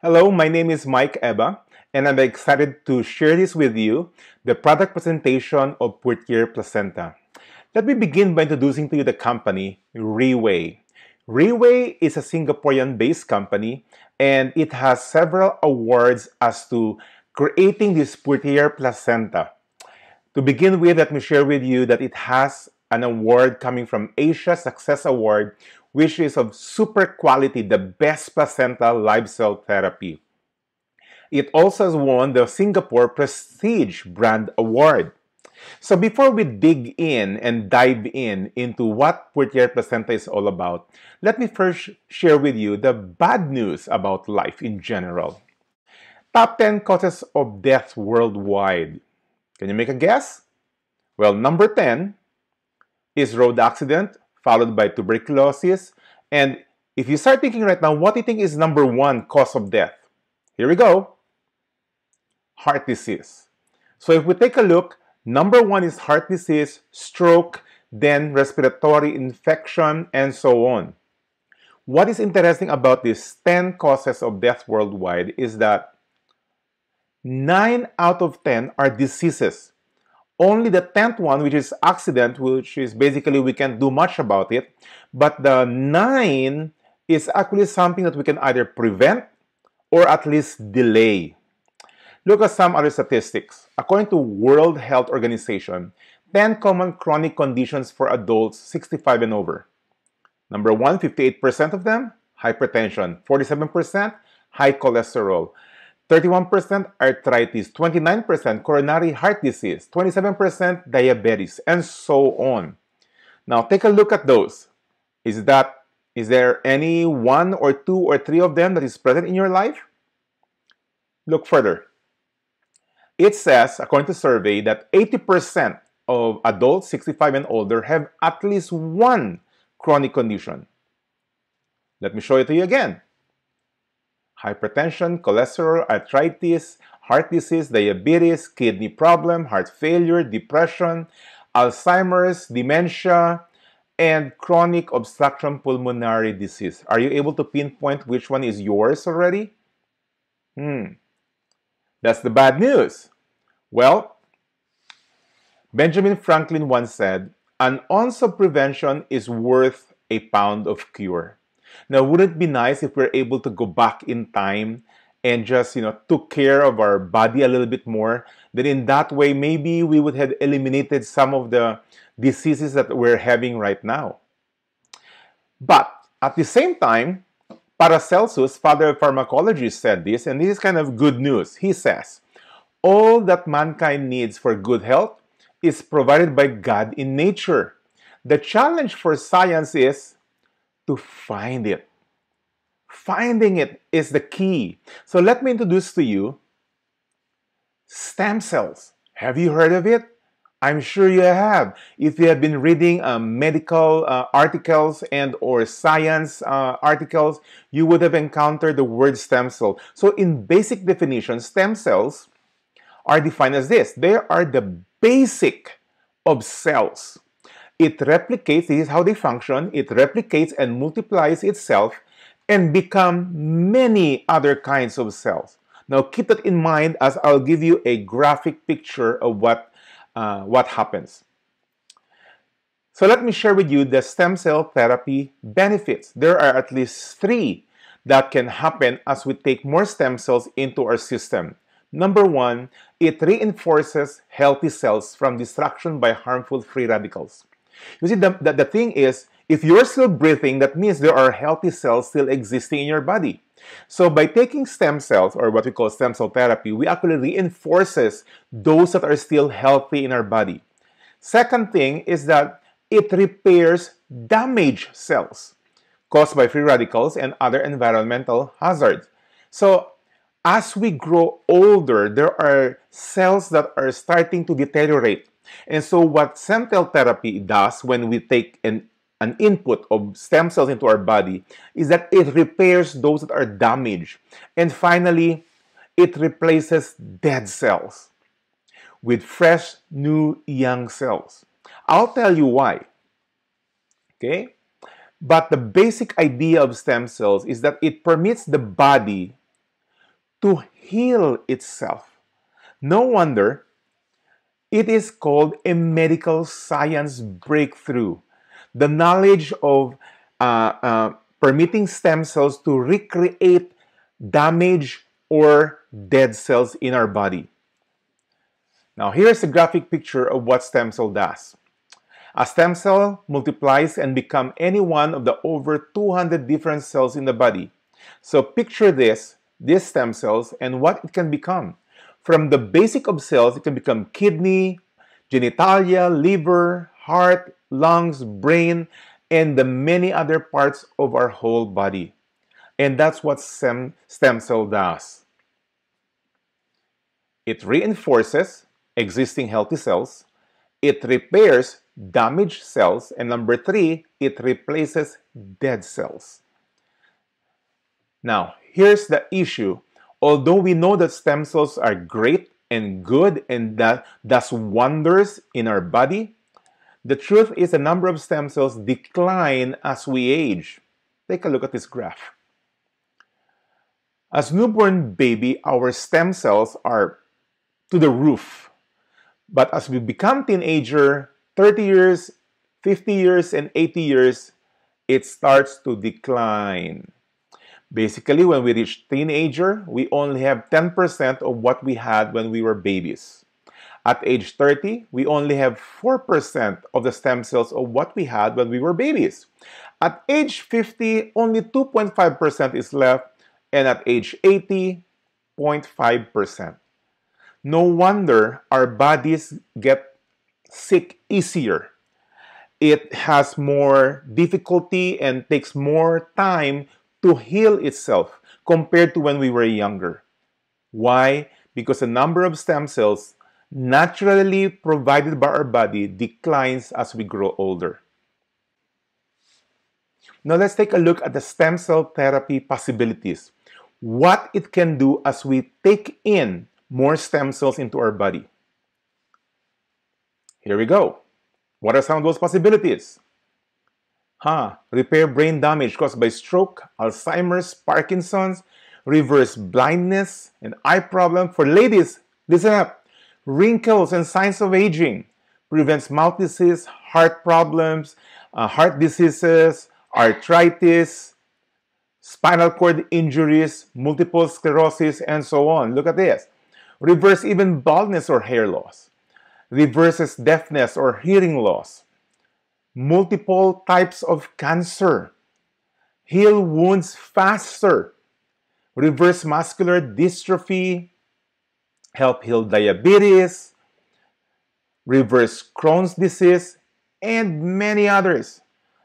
Hello, my name is Mike Eba, and I'm excited to share this with you, the product presentation of Purtier Placenta. Let me begin by introducing to you the company, Riway. Riway is a Singaporean-based company, and it has several awards as to creating this Purtier Placenta. To begin with, let me share with you that it has an award coming from Asia Success Award which is of super quality, the best placenta live cell therapy. It also has won the Singapore Prestige Brand Award. So before we dig in and dive in into what Purtier Placenta is all about, let me first share with you the bad news about life in general. Top 10 causes of death worldwide. Can you make a guess? Well, number 10 is road accident, followed by tuberculosis. And if you start thinking right now, what do you think is number one cause of death? Here we go. Heart disease. So if we take a look, number one is heart disease, stroke, then respiratory infection, and so on. What is interesting about these 10 causes of death worldwide is that 9 out of 10 are diseases only the 10th one, which is accident, which is basically we can't do much about it. But the 9 is actually something that we can either prevent or at least delay. Look at some other statistics. According to World Health Organization, 10 common chronic conditions for adults 65 and over. Number one, 58% of them, hypertension. 47%, high cholesterol. 31% arthritis, 29% coronary heart disease, 27% diabetes, and so on. Now take a look at those. Is that is there any one or two or three of them that is present in your life? Look further. It says, according to survey, that 80% of adults 65 and older have at least one chronic condition. Let me show it to you again hypertension, cholesterol, arthritis, heart disease, diabetes, kidney problem, heart failure, depression, Alzheimer's, dementia, and chronic obstruction pulmonary disease. Are you able to pinpoint which one is yours already? Hmm. That's the bad news. Well, Benjamin Franklin once said, an ounce of prevention is worth a pound of cure. Now, wouldn't it be nice if we're able to go back in time and just, you know, took care of our body a little bit more? Then in that way, maybe we would have eliminated some of the diseases that we're having right now. But at the same time, Paracelsus, father of pharmacology, said this, and this is kind of good news. He says, all that mankind needs for good health is provided by God in nature. The challenge for science is to find it. Finding it is the key. So let me introduce to you stem cells. Have you heard of it? I'm sure you have. If you have been reading uh, medical uh, articles and or science uh, articles, you would have encountered the word stem cell. So in basic definition, stem cells are defined as this. They are the basic of cells. It replicates, this is how they function, it replicates and multiplies itself and become many other kinds of cells. Now keep that in mind as I'll give you a graphic picture of what, uh, what happens. So let me share with you the stem cell therapy benefits. There are at least three that can happen as we take more stem cells into our system. Number one, it reinforces healthy cells from destruction by harmful free radicals. You see, the, the, the thing is, if you're still breathing, that means there are healthy cells still existing in your body. So by taking stem cells, or what we call stem cell therapy, we actually reinforces those that are still healthy in our body. Second thing is that it repairs damaged cells caused by free radicals and other environmental hazards. So as we grow older, there are cells that are starting to deteriorate. And so what stem cell therapy does when we take an, an input of stem cells into our body is that it repairs those that are damaged. And finally, it replaces dead cells with fresh, new, young cells. I'll tell you why. Okay? But the basic idea of stem cells is that it permits the body to heal itself. No wonder it is called a medical science breakthrough. The knowledge of uh, uh, permitting stem cells to recreate damaged or dead cells in our body. Now, here's a graphic picture of what stem cell does. A stem cell multiplies and become any one of the over 200 different cells in the body. So picture this, these stem cells and what it can become. From the basic of cells, it can become kidney, genitalia, liver, heart, lungs, brain, and the many other parts of our whole body. And that's what stem, stem cell does. It reinforces existing healthy cells, it repairs damaged cells, and number three, it replaces dead cells. Now, here's the issue. Although we know that stem cells are great and good and that does wonders in our body, the truth is the number of stem cells decline as we age. Take a look at this graph. As newborn baby, our stem cells are to the roof. But as we become teenager, 30 years, 50 years, and 80 years, it starts to decline. Basically, when we reach teenager, we only have 10% of what we had when we were babies. At age 30, we only have 4% of the stem cells of what we had when we were babies. At age 50, only 2.5% is left, and at age 80, 0.5%. No wonder our bodies get sick easier. It has more difficulty and takes more time to heal itself compared to when we were younger. Why? Because the number of stem cells naturally provided by our body declines as we grow older. Now let's take a look at the stem cell therapy possibilities. What it can do as we take in more stem cells into our body. Here we go. What are some of those possibilities? Huh, repair brain damage caused by stroke, Alzheimer's, Parkinson's, reverse blindness, and eye problem. For ladies, listen up. Wrinkles and signs of aging. Prevents mouth disease, heart problems, uh, heart diseases, arthritis, spinal cord injuries, multiple sclerosis, and so on. Look at this. Reverse even baldness or hair loss. Reverses deafness or hearing loss multiple types of cancer, heal wounds faster, reverse muscular dystrophy, help heal diabetes, reverse Crohn's disease, and many others.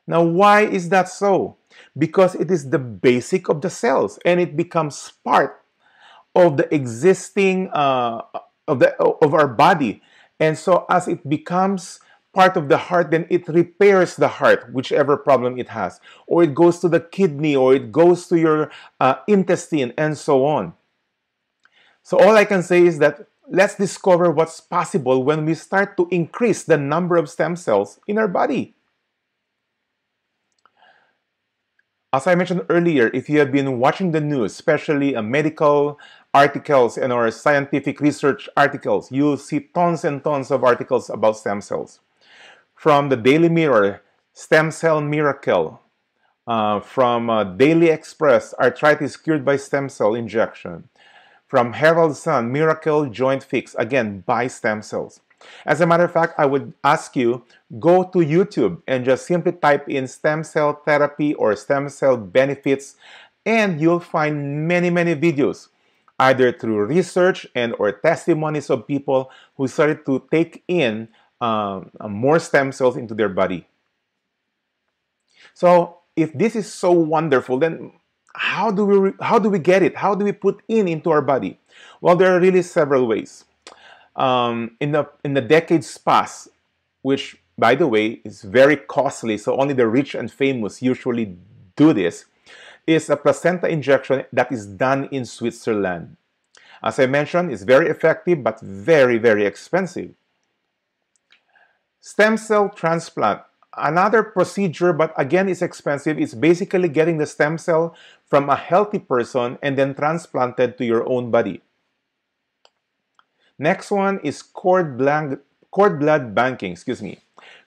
Now, why is that so? Because it is the basic of the cells and it becomes part of the existing uh, of the of our body. And so as it becomes part of the heart, then it repairs the heart, whichever problem it has. Or it goes to the kidney, or it goes to your uh, intestine, and so on. So, all I can say is that let's discover what's possible when we start to increase the number of stem cells in our body. As I mentioned earlier, if you have been watching the news, especially uh, medical articles and or scientific research articles, you'll see tons and tons of articles about stem cells from the Daily Mirror, Stem Cell Miracle, uh, from uh, Daily Express, Arthritis Cured by Stem Cell Injection, from Herald Sun, Miracle Joint Fix, again, by stem cells. As a matter of fact, I would ask you, go to YouTube and just simply type in stem cell therapy or stem cell benefits, and you'll find many, many videos either through research and or testimonies of people who started to take in um, more stem cells into their body. So if this is so wonderful, then how do we how do we get it? How do we put in into our body? Well, there are really several ways. Um, in the in the decades past, which by the way is very costly, so only the rich and famous usually do this, is a placenta injection that is done in Switzerland. As I mentioned, it's very effective but very very expensive. Stem cell transplant. Another procedure, but again it's expensive, is basically getting the stem cell from a healthy person and then transplanted to your own body. Next one is cord, blank, cord blood banking, excuse me.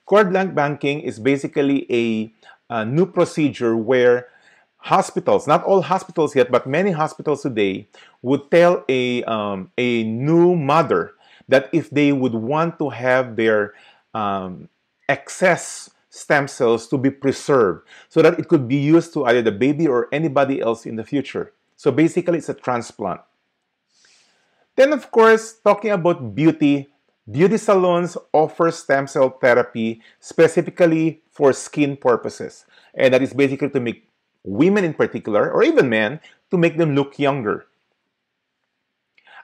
Cord blood banking is basically a, a new procedure where hospitals, not all hospitals yet, but many hospitals today would tell a, um, a new mother that if they would want to have their um, excess stem cells to be preserved so that it could be used to either the baby or anybody else in the future. So basically, it's a transplant. Then, of course, talking about beauty, beauty salons offer stem cell therapy specifically for skin purposes. And that is basically to make women in particular, or even men, to make them look younger.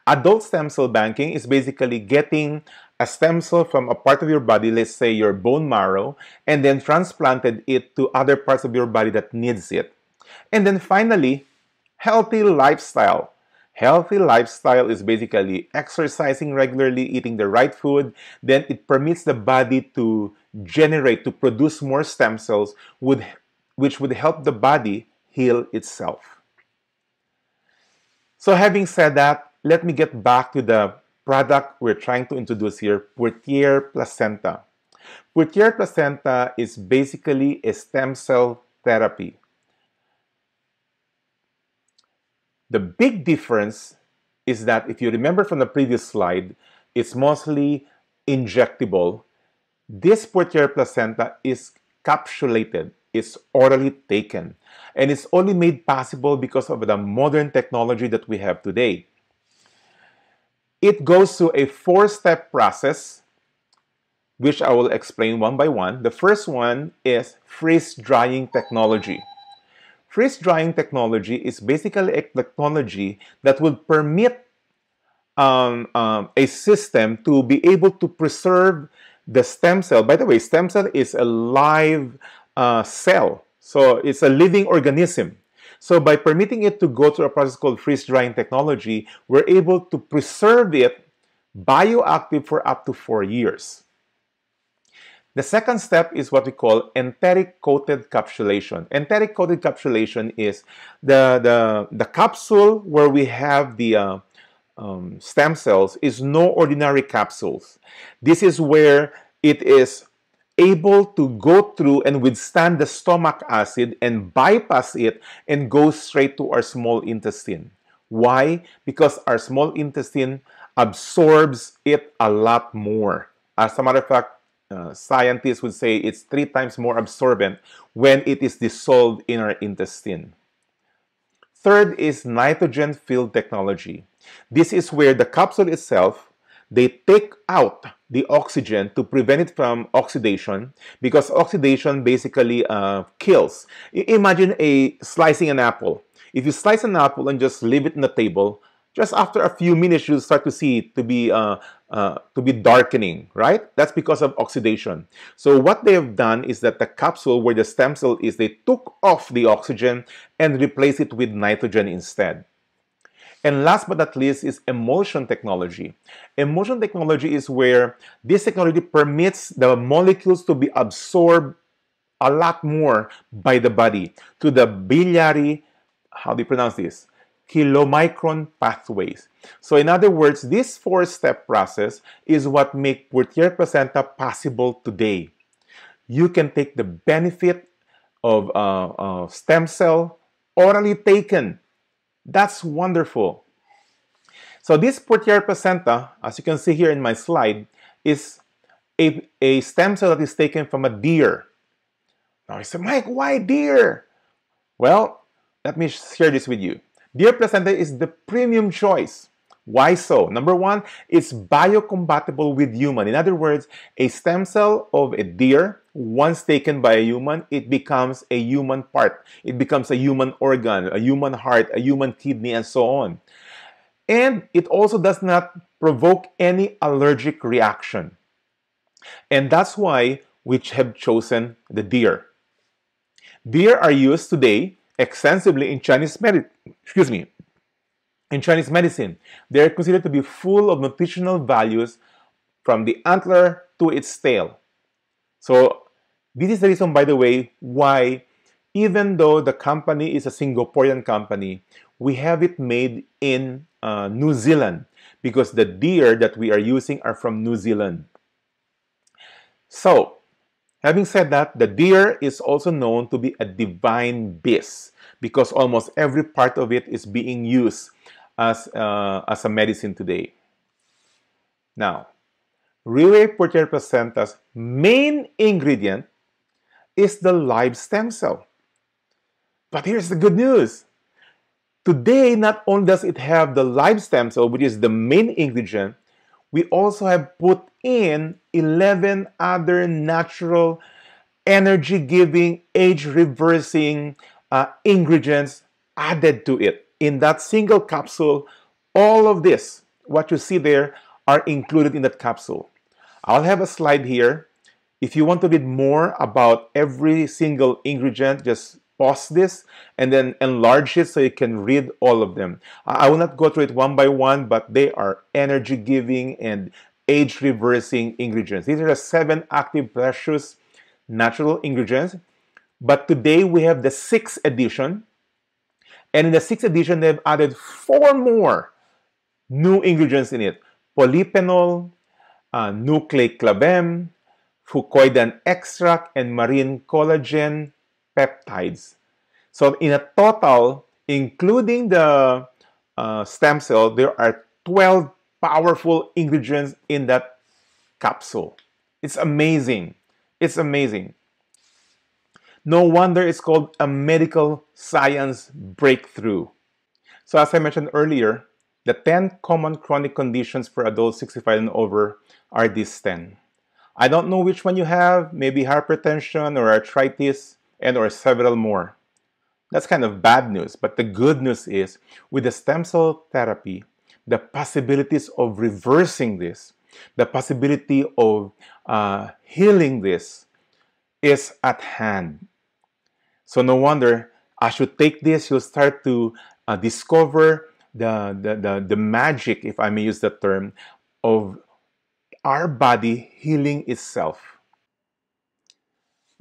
Adult stem cell banking is basically getting a stem cell from a part of your body, let's say your bone marrow, and then transplanted it to other parts of your body that needs it. And then finally, healthy lifestyle. Healthy lifestyle is basically exercising regularly, eating the right food, then it permits the body to generate, to produce more stem cells, which would help the body heal itself. So having said that, let me get back to the product we're trying to introduce here, Purtier placenta. Purtier placenta is basically a stem cell therapy. The big difference is that if you remember from the previous slide, it's mostly injectable. This Purtier placenta is capsulated, it's orally taken, and it's only made possible because of the modern technology that we have today. It goes through a four-step process, which I will explain one by one. The first one is freeze drying technology. Freeze drying technology is basically a technology that will permit um, um, a system to be able to preserve the stem cell. By the way, stem cell is a live uh, cell, so it's a living organism. So by permitting it to go through a process called freeze drying technology, we're able to preserve it bioactive for up to four years. The second step is what we call enteric coated capsulation. Enteric coated capsulation is the, the, the capsule where we have the uh, um, stem cells is no ordinary capsules. This is where it is able to go through and withstand the stomach acid and bypass it and go straight to our small intestine. Why? Because our small intestine absorbs it a lot more. As a matter of fact, uh, scientists would say it's three times more absorbent when it is dissolved in our intestine. Third is nitrogen filled technology. This is where the capsule itself they take out the oxygen to prevent it from oxidation because oxidation basically uh, kills. Imagine a slicing an apple. If you slice an apple and just leave it on the table, just after a few minutes you'll start to see it to be uh, uh, to be darkening, right? That's because of oxidation. So what they have done is that the capsule where the stem cell is, they took off the oxygen and replaced it with nitrogen instead. And last but not least is emulsion technology. Emulsion technology is where this technology permits the molecules to be absorbed a lot more by the body to the biliary, how do you pronounce this? Chylomicron pathways. So in other words, this four-step process is what make Purtier placenta possible today. You can take the benefit of uh, uh, stem cell orally taken that's wonderful. So this Purtier placenta, as you can see here in my slide, is a, a stem cell that is taken from a deer. Now I said, Mike, why deer? Well, let me share this with you. Deer placenta is the premium choice. Why so? Number one, it's biocompatible with human. In other words, a stem cell of a deer, once taken by a human, it becomes a human part. It becomes a human organ, a human heart, a human kidney, and so on. And it also does not provoke any allergic reaction. And that's why we have chosen the deer. Deer are used today extensively in Chinese medicine. Excuse me, in Chinese medicine, they are considered to be full of nutritional values from the antler to its tail. So this is the reason, by the way, why even though the company is a Singaporean company, we have it made in uh, New Zealand because the deer that we are using are from New Zealand. So, having said that, the deer is also known to be a divine beast because almost every part of it is being used as, uh, as a medicine today. Now, Riway placenta's main ingredient is the live stem cell. But here's the good news. Today, not only does it have the live stem cell, which is the main ingredient, we also have put in 11 other natural energy giving, age reversing uh, ingredients added to it. In that single capsule, all of this, what you see there, are included in that capsule. I'll have a slide here. If you want to read more about every single ingredient, just pause this and then enlarge it so you can read all of them. I will not go through it one by one, but they are energy giving and age reversing ingredients. These are the seven active precious natural ingredients. But today we have the sixth edition. And in the sixth edition, they've added four more new ingredients in it polyphenol, uh, nucleoclavem, fucoidan extract, and marine collagen peptides. So in a total, including the uh, stem cell, there are 12 powerful ingredients in that capsule. It's amazing. It's amazing. No wonder it's called a medical science breakthrough. So as I mentioned earlier, the 10 common chronic conditions for adults 65 and over are these 10. I don't know which one you have, maybe hypertension or arthritis and or several more. That's kind of bad news, but the good news is with the stem cell therapy, the possibilities of reversing this, the possibility of uh, healing this is at hand. So no wonder as you take this, you'll start to uh, discover the, the, the, the magic, if I may use that term, of our body healing itself.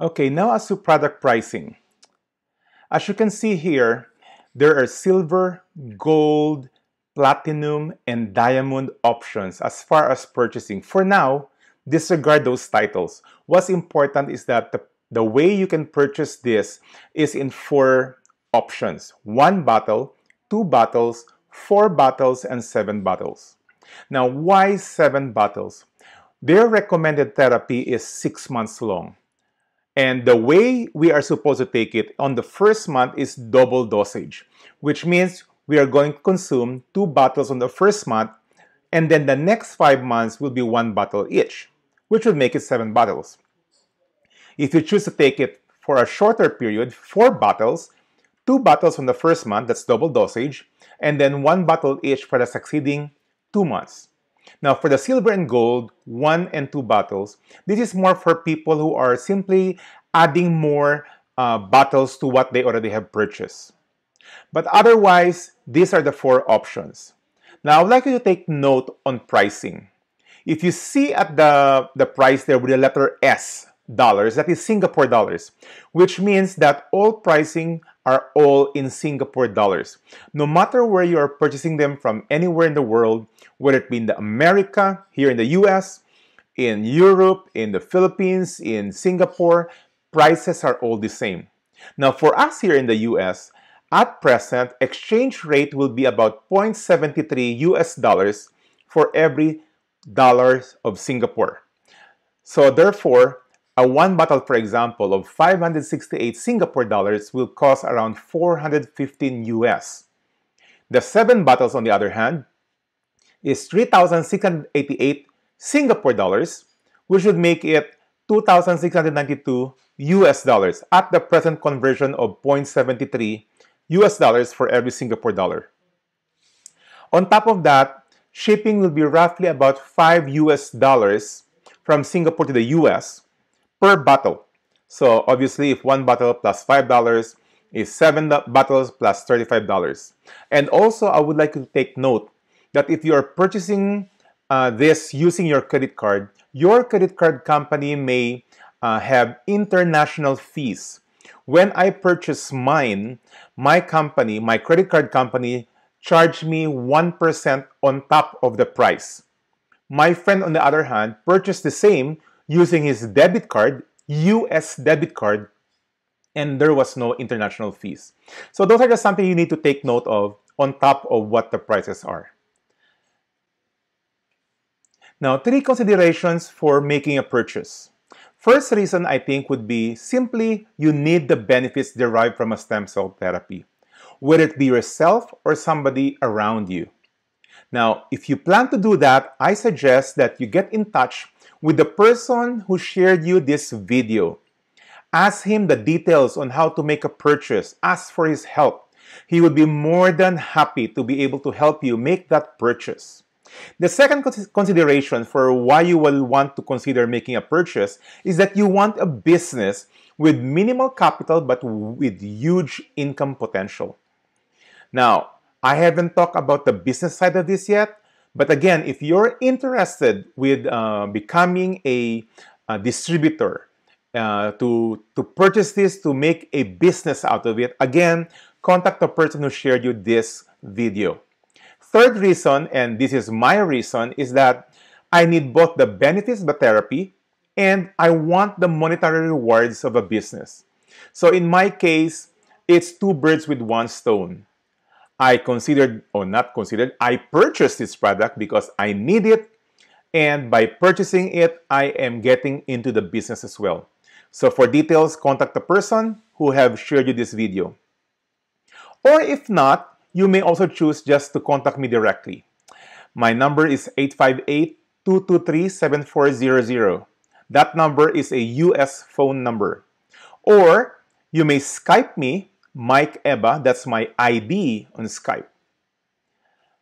Okay, now as to product pricing. As you can see here, there are silver, gold, platinum, and diamond options as far as purchasing. For now, disregard those titles. What's important is that the, the way you can purchase this is in four options. One bottle, two bottles, four bottles, and seven bottles. Now, why seven bottles? Their recommended therapy is six months long. And the way we are supposed to take it on the first month is double dosage, which means we are going to consume two bottles on the first month, and then the next five months will be one bottle each, which would make it seven bottles. If you choose to take it for a shorter period, four bottles, two bottles from the first month, that's double dosage, and then one bottle each for the succeeding two months. Now, for the silver and gold, one and two bottles, this is more for people who are simply adding more uh, bottles to what they already have purchased. But otherwise, these are the four options. Now, I would like you to take note on pricing. If you see at the, the price there with the letter S, dollars, that is Singapore dollars, which means that all pricing are all in Singapore dollars. No matter where you are purchasing them from anywhere in the world, whether it be in the America, here in the US, in Europe, in the Philippines, in Singapore, prices are all the same. Now for us here in the US, at present, exchange rate will be about 0.73 US dollars for every dollars of Singapore. So therefore, a one bottle, for example, of 568 Singapore dollars will cost around 415 US. The seven bottles, on the other hand, is 3,688 Singapore dollars, which would make it 2,692 US dollars at the present conversion of 0.73 US dollars for every Singapore dollar. On top of that, shipping will be roughly about 5 US dollars from Singapore to the US, per bottle. So obviously, if one bottle plus $5 is seven bottles plus $35. And also, I would like to take note that if you are purchasing uh, this using your credit card, your credit card company may uh, have international fees, when I purchased mine, my company, my credit card company, charged me 1% on top of the price. My friend, on the other hand, purchased the same using his debit card, US debit card, and there was no international fees. So those are just something you need to take note of on top of what the prices are. Now, three considerations for making a purchase. First reason I think would be simply you need the benefits derived from a stem cell therapy, whether it be yourself or somebody around you. Now, if you plan to do that, I suggest that you get in touch with the person who shared you this video. Ask him the details on how to make a purchase. Ask for his help. He would be more than happy to be able to help you make that purchase. The second consideration for why you will want to consider making a purchase is that you want a business with minimal capital but with huge income potential. Now, I haven't talked about the business side of this yet, but again, if you're interested with uh, becoming a, a distributor, uh, to, to purchase this, to make a business out of it, again, contact the person who shared you this video. Third reason, and this is my reason, is that I need both the benefits of therapy and I want the monetary rewards of a business. So in my case, it's two birds with one stone. I considered, or not considered, I purchased this product because I need it. And by purchasing it, I am getting into the business as well. So for details, contact the person who have shared you this video. Or if not, you may also choose just to contact me directly. My number is 858-223-7400. That number is a US phone number. Or you may Skype me, Mike Eba, that's my ID on Skype.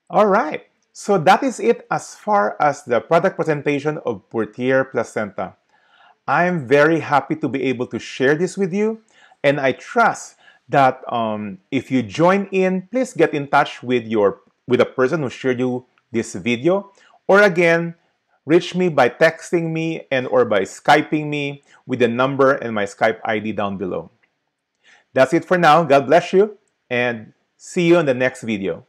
All right, so that is it as far as the product presentation of Purtier Placenta. I'm very happy to be able to share this with you, and I trust that um, if you join in, please get in touch with your with a person who shared you this video, or again, reach me by texting me and or by Skyping me with the number and my Skype ID down below. That's it for now. God bless you and see you in the next video.